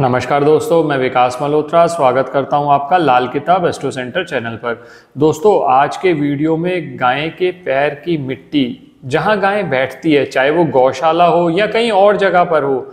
नमस्कार दोस्तों, मैं विकास मल्होत्रा, स्वागत करता हूँ आपका लाल किताब एस्ट्रो सेंटर चैनल पर। दोस्तों, आज के वीडियो में गाय के पैर की मिट्टी, जहाँ गाय बैठती है, चाहे वो गौशाला हो या कहीं और जगह पर हो,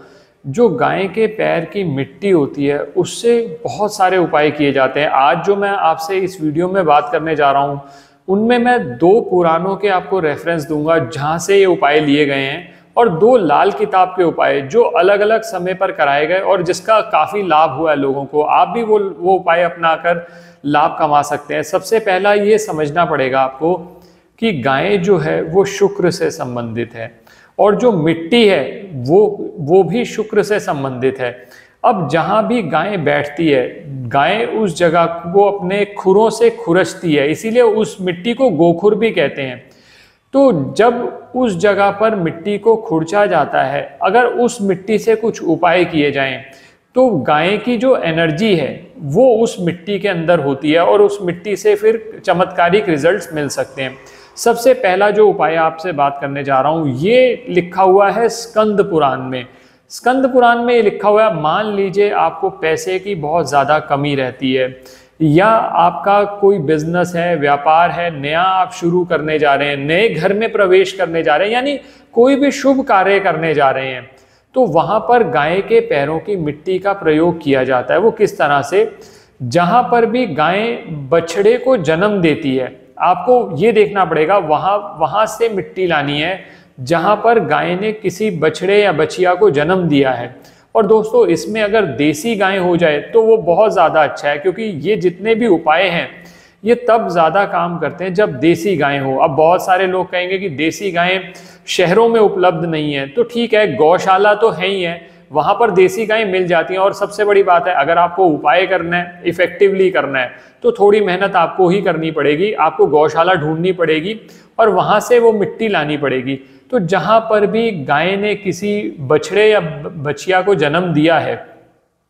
जो गाय के पैर की मिट्टी होती है, उससे बहुत सारे उपाय किए जाते हैं। आज जो मैं आपसे इस वीडियो में बात करने जा रहा हूँ, उनमें मैं दो पुरानों के आपको रेफरेंस दूँगा, जहाँ से ये उपाय लिए गए हैं। और दो लाल किताब के उपाय जो अलग अलग समय पर कराए गए और जिसका काफ़ी लाभ हुआ है लोगों को। आप भी वो वो उपाय अपनाकर लाभ कमा सकते हैं। सबसे पहला ये समझना पड़ेगा आपको कि गाय जो है, वो शुक्र से संबंधित है और जो मिट्टी है, वो वो भी शुक्र से संबंधित है। अब जहाँ भी गाय बैठती है, गाय उस जगह को अपने खुरों से खुरचती है, इसीलिए उस मिट्टी को गोखुर भी कहते हैं। तो जब उस जगह पर मिट्टी को खुरचा जाता है, अगर उस मिट्टी से कुछ उपाय किए जाएँ तो गाय की जो एनर्जी है, वो उस मिट्टी के अंदर होती है और उस मिट्टी से फिर चमत्कारिक रिजल्ट्स मिल सकते हैं। सबसे पहला जो उपाय आपसे बात करने जा रहा हूँ, ये लिखा हुआ है स्कंद पुराण में। स्कंद पुराण में लिखा हुआ है, मान लीजिए आपको पैसे की बहुत ज़्यादा कमी रहती है या आपका कोई बिज़नेस है, व्यापार है, नया आप शुरू करने जा रहे हैं, नए घर में प्रवेश करने जा रहे हैं, यानी कोई भी शुभ कार्य करने जा रहे हैं तो वहाँ पर गाय के पैरों की मिट्टी का प्रयोग किया जाता है। वो किस तरह से? जहाँ पर भी गाय बछड़े को जन्म देती है, आपको ये देखना पड़ेगा, वहाँ वहाँ से मिट्टी लानी है, जहाँ पर गाय ने किसी बछड़े या बछिया को जन्म दिया है। और दोस्तों, इसमें अगर देसी गाय हो जाए तो वो बहुत ज़्यादा अच्छा है, क्योंकि ये जितने भी उपाय हैं, ये तब ज़्यादा काम करते हैं जब देसी गाय हो। अब बहुत सारे लोग कहेंगे कि देसी गायें शहरों में उपलब्ध नहीं है तो ठीक है, गौशाला तो है ही है, वहाँ पर देसी गायें मिल जाती हैं, और सबसे बड़ी बात है, अगर आपको उपाय करना है इफेक्टिवली करना है तो थोड़ी मेहनत आपको ही करनी पड़ेगी, आपको गौशाला ढूंढनी पड़ेगी, और वहाँ से वो मिट्टी लानी पड़ेगी। तो जहाँ पर भी गाय ने किसी बछड़े या बछिया को जन्म दिया है,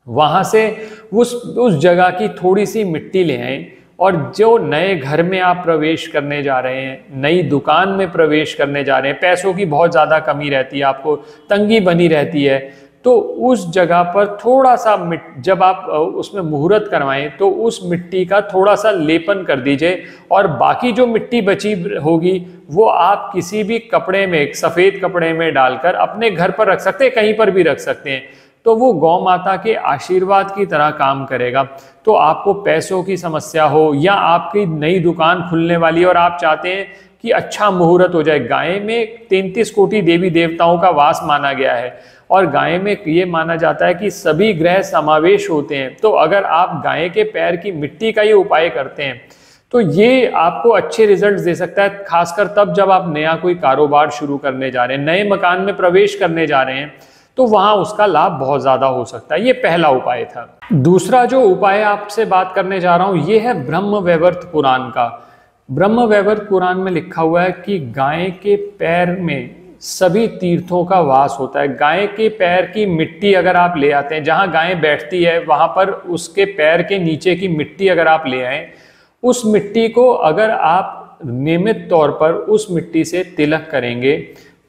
वहाँ से उस उस जगह की थोड़ी सी मिट्टी ले आए और जो नए घर में आप प्रवेश करने जा रहे हैं, नई दुकान में प्रवेश करने जा रहे हैं, पैसों की बहुत ज़्यादा कमी रहती है आपको, तंगी बनी रहती है तो उस जगह पर थोड़ा सा मिट, जब आप उसमें मुहूर्त करवाएँ तो उस मिट्टी का थोड़ा सा लेपन कर दीजिए और बाकी जो मिट्टी बची होगी, वो आप किसी भी कपड़े में, सफ़ेद कपड़े में डालकर अपने घर पर रख सकते हैं, कहीं पर भी रख सकते हैं। तो वो गौ माता के आशीर्वाद की तरह काम करेगा। तो आपको पैसों की समस्या हो या आपकी नई दुकान खुलने वाली और आप चाहते हैं कि अच्छा मुहूर्त हो जाए। गाय में तैंतीस कोटि देवी देवताओं का वास माना गया है और गाय में ये माना जाता है कि सभी ग्रह समावेश होते हैं। तो अगर आप गाय के पैर की मिट्टी का ये उपाय करते हैं तो ये आपको अच्छे रिजल्ट्स दे सकता है, खासकर तब जब आप नया कोई कारोबार शुरू करने जा रहे हैं, नए मकान में प्रवेश करने जा रहे हैं तो वहाँ उसका लाभ बहुत ज़्यादा हो सकता है। ये पहला उपाय था। दूसरा जो उपाय आपसे बात करने जा रहा हूँ, ये है ब्रह्म वैवर्त पुराण का। ब्रह्म वैवर्त पुराण में लिखा हुआ है कि गाय के पैर में सभी तीर्थों का वास होता है। गाय के पैर की मिट्टी अगर आप ले आते हैं, जहाँ गाय बैठती है, वहाँ पर उसके पैर के नीचे की मिट्टी अगर आप ले आए, उस मिट्टी को अगर आप नियमित तौर पर उस मिट्टी से तिलक करेंगे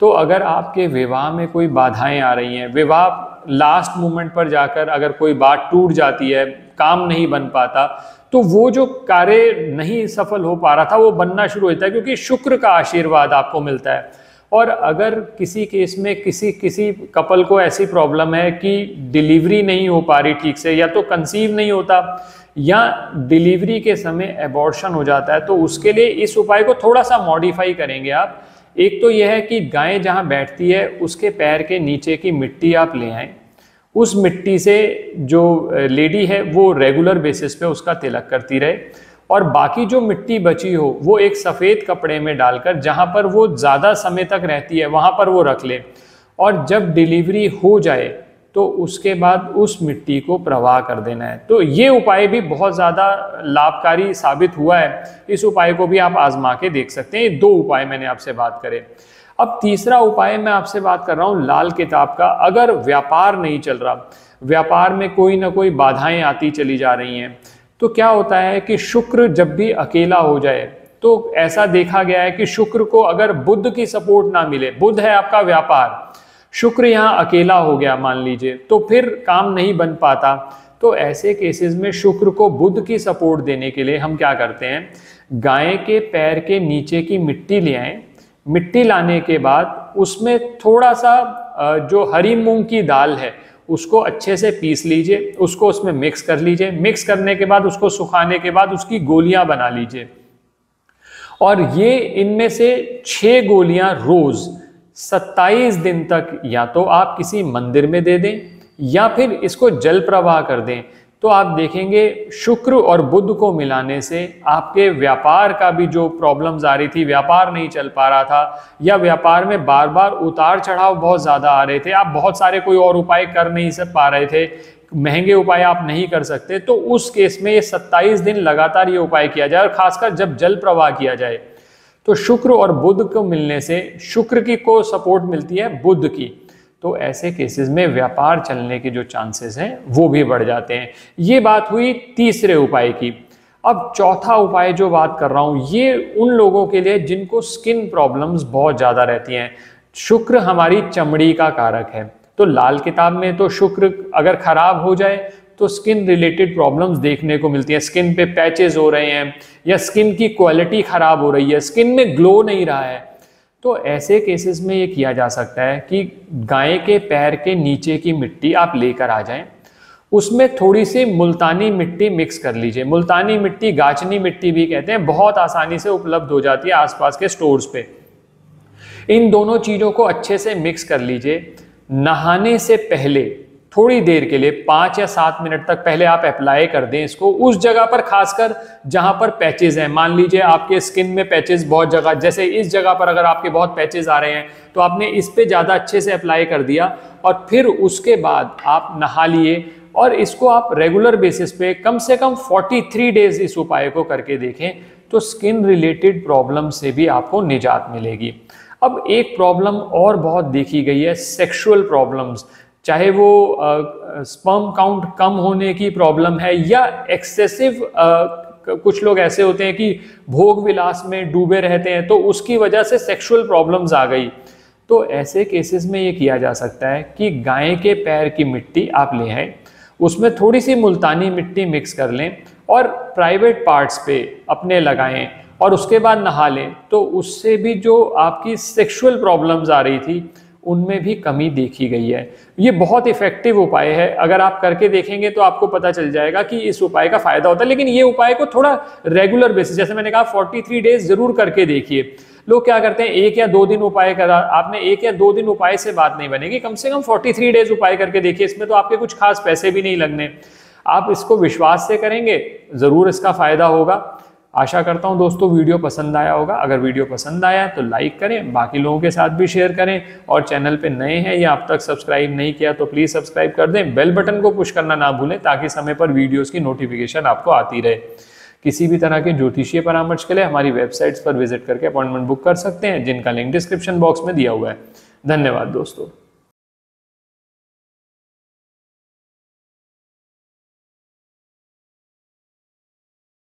तो अगर आपके विवाह में कोई बाधाएँ आ रही हैं, विवाह लास्ट मोमेंट पर जाकर अगर कोई बात टूट जाती है, काम नहीं बन पाता तो वो जो कार्य नहीं सफल हो पा रहा था, वो बनना शुरू होता है, क्योंकि शुक्र का आशीर्वाद आपको मिलता है। और अगर किसी केस में किसी किसी कपल को ऐसी प्रॉब्लम है कि डिलीवरी नहीं हो पा रही ठीक से, या तो कंसीव नहीं होता, या डिलीवरी के समय एबॉर्शन हो जाता है तो उसके लिए इस उपाय को थोड़ा सा मॉडिफाई करेंगे आप। एक तो यह है कि गाय जहाँ बैठती है, उसके पैर के नीचे की मिट्टी आप ले आएँ। उस मिट्टी से जो लेडी है, वो रेगुलर बेसिस पे उसका तिलक करती रहे। और बाकी जो मिट्टी बची हो, वो एक सफ़ेद कपड़े में डालकर, जहाँ पर वो ज़्यादा समय तक रहती है, वहाँ पर वो रख ले। और जब डिलीवरी हो जाए तो उसके बाद उस मिट्टी को प्रवाह कर देना है। तो ये उपाय भी बहुत ज़्यादा लाभकारी साबित हुआ है। इस उपाय को भी आप आजमा के देख सकते हैं। दो उपाय मैंने आपसे बात करे। अब तीसरा उपाय मैं आपसे बात कर रहा हूँ लाल किताब का। अगर व्यापार नहीं चल रहा, व्यापार में कोई ना कोई बाधाएँ आती चली जा रही हैं तो क्या होता है कि शुक्र जब भी अकेला हो जाए तो ऐसा देखा गया है कि शुक्र को अगर बुद्ध की सपोर्ट ना मिले, बुद्ध है आपका व्यापार, शुक्र यहाँ अकेला हो गया मान लीजिए तो फिर काम नहीं बन पाता। तो ऐसे केसेस में शुक्र को बुद्ध की सपोर्ट देने के लिए हम क्या करते हैं? गाय के पैर के नीचे की मिट्टी ले आए मिट्टी लाने के बाद उसमें थोड़ा सा जो हरी मूंग की दाल है, उसको अच्छे से पीस लीजिए, उसको उसमें मिक्स कर लीजिए। मिक्स करने के बाद, उसको सुखाने के बाद उसकी गोलियाँ बना लीजिए। और ये इनमें से छह गोलियाँ रोज 27 दिन तक या तो आप किसी मंदिर में दे दें या फिर इसको जल प्रवाह कर दें। तो आप देखेंगे शुक्र और बुद्ध को मिलाने से आपके व्यापार का भी जो प्रॉब्लम्स आ रही थी, व्यापार नहीं चल पा रहा था, या व्यापार में बार बार उतार चढ़ाव बहुत ज़्यादा आ रहे थे, आप बहुत सारे कोई और उपाय कर नहीं सब पा रहे थे, महँगे उपाय आप नहीं कर सकते तो उस केस में ये 27 दिन लगातार ये उपाय किया जाए, और खासकर जब जल प्रवाह किया जाए तो शुक्र और बुद्ध को मिलने से शुक्र की को सपोर्ट मिलती है, बुद्ध की। तो ऐसे केसेस में व्यापार चलने के जो चांसेस हैं, वो भी बढ़ जाते हैं। ये बात हुई तीसरे उपाय की। अब चौथा उपाय जो बात कर रहा हूँ, ये उन लोगों के लिए जिनको स्किन प्रॉब्लम्स बहुत ज़्यादा रहती हैं। शुक्र हमारी चमड़ी का कारक है। तो लाल किताब में तो शुक्र अगर खराब हो जाए तो स्किन रिलेटेड प्रॉब्लम्स देखने को मिलती हैं। स्किन पे पैचेस हो रहे हैं, या स्किन की क्वालिटी खराब हो रही है। स्किन में ग्लो नहीं रहा है। तो ऐसे केसेस में ये किया जा सकता है कि गाय के पैर के नीचे की मिट्टी आप लेकर आ जाएँ, उसमें थोड़ी सी मुल्तानी मिट्टी मिक्स कर लीजिए। मुल्तानी मिट्टी गाचनी मिट्टी भी कहते हैं, बहुत आसानी से उपलब्ध हो जाती है आसपास के स्टोर्स पे। इन दोनों चीज़ों को अच्छे से मिक्स कर लीजिए। नहाने से पहले थोड़ी देर के लिए, पाँच या सात मिनट तक पहले आप अप्लाई कर दें इसको, उस जगह पर खासकर जहाँ पर पैचेज हैं। मान लीजिए आपके स्किन में पैचेज बहुत जगह, जैसे इस जगह पर अगर आपके बहुत पैचेज आ रहे हैं तो आपने इस पे ज़्यादा अच्छे से अप्लाई कर दिया और फिर उसके बाद आप नहा लिए और इसको आप रेगुलर बेसिस पे कम से कम 43 डेज़ इस उपाय को करके देखें तो स्किन रिलेटेड प्रॉब्लम से भी आपको निजात मिलेगी। अब एक प्रॉब्लम और बहुत देखी गई है सेक्सुअल प्रॉब्लम्स चाहे वो स्पर्म काउंट कम होने की प्रॉब्लम है या एक्सेसिव कुछ लोग ऐसे होते हैं कि भोग विलास में डूबे रहते हैं तो उसकी वजह से सेक्सुअल प्रॉब्लम्स आ गई। तो ऐसे केसेस में ये किया जा सकता है कि गाय के पैर की मिट्टी आप ले आए, उसमें थोड़ी सी मुल्तानी मिट्टी मिक्स कर लें और प्राइवेट पार्ट्स पे अपने लगाएँ और उसके बाद नहा लें तो उससे भी जो आपकी सेक्सुअल प्रॉब्लम्स आ रही थी उनमें भी कमी देखी गई है। ये बहुत इफ़ेक्टिव उपाय है। अगर आप करके देखेंगे तो आपको पता चल जाएगा कि इस उपाय का फ़ायदा होता है, लेकिन ये उपाय को थोड़ा रेगुलर बेसिस जैसे मैंने कहा 43 डेज़ ज़रूर करके देखिए। लोग क्या करते हैं, एक या दो दिन उपाय करा, आपने एक या दो दिन उपाय से बात नहीं बनेगी। कम से कम 43 डेज़ उपाय करके देखिए, इसमें तो आपके कुछ खास पैसे भी नहीं लगने। आप इसको विश्वास से करेंगे, ज़रूर इसका फ़ायदा होगा। आशा करता हूँ दोस्तों वीडियो पसंद आया होगा। अगर वीडियो पसंद आया तो लाइक करें, बाकी लोगों के साथ भी शेयर करें और चैनल पे नए हैं या अब तक सब्सक्राइब नहीं किया तो प्लीज़ सब्सक्राइब कर दें। बेल बटन को पुश करना ना भूलें ताकि समय पर वीडियोज़ की नोटिफिकेशन आपको आती रहे। किसी भी तरह के ज्योतिषीय परामर्श के लिए हमारी वेबसाइट्स पर विज़िट करके अपॉइंटमेंट बुक कर सकते हैं, जिनका लिंक डिस्क्रिप्शन बॉक्स में दिया हुआ है। धन्यवाद दोस्तों।